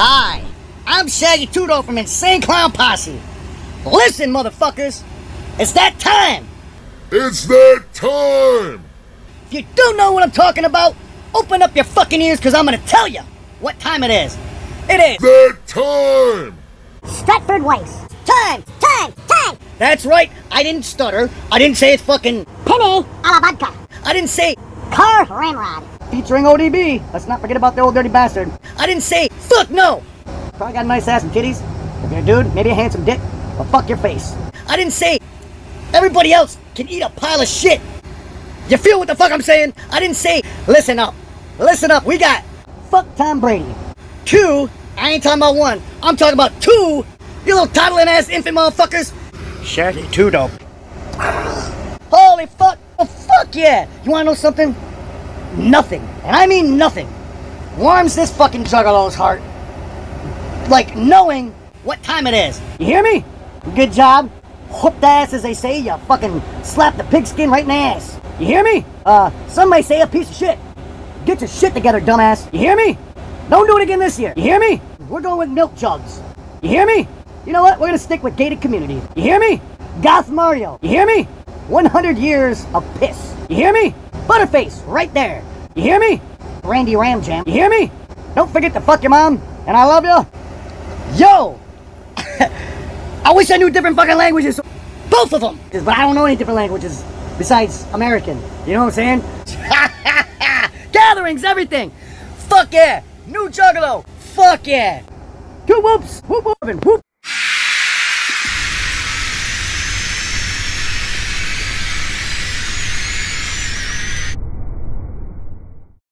Hi, I'm Shaggy 2 Dope from Insane Clown Posse. Listen, motherfuckers, it's that time. It's that time! If you don't know what I'm talking about, open up your fucking ears because I'm gonna tell you what time it is. It is That time! Stratford Weiss. Time, time, time. That's right. I didn't stutter. I didn't say it's fucking. Penny a la vodka. I didn't say Car ramrod. Featuring ODB. Let's not forget about the old dirty bastard. I didn't say fuck no. Probably got a nice ass and titties. If you're a dude, maybe a handsome dick. But fuck your face. I didn't say everybody else can eat a pile of shit. You feel what the fuck I'm saying? I didn't say listen up. Listen up. We got fuck Tom Brady. Two. I ain't talking about one. I'm talking about two. You little toddling ass infant motherfuckers. Shaggy two dope. Holy fuck! Oh, fuck yeah! You wanna know something? Nothing, and I mean nothing, warms this fucking juggalo's heart. Like knowing what time it is. You hear me? Good job. Whoop the ass, as they say. You fucking slap the pigskin right in the ass. You hear me? Uh, some may say a piece of shit. Get your shit together, dumbass. You hear me? Don't do it again this year. You hear me? We're going with milk jugs. You hear me? You know what? We're gonna stick with gated community. You hear me? Goth Mario. You hear me? 100 years of piss. You hear me? Butterface, right there. You hear me? Randy Ramjam. You hear me? Don't forget to fuck your mom, and I love you. Yo! I wish I knew different fucking languages. Both of them! But I don't know any different languages besides American. You know what I'm saying? Gatherings, everything! Fuck yeah! New Juggalo! Fuck yeah! Two whoops! Whoop whoop and whoop!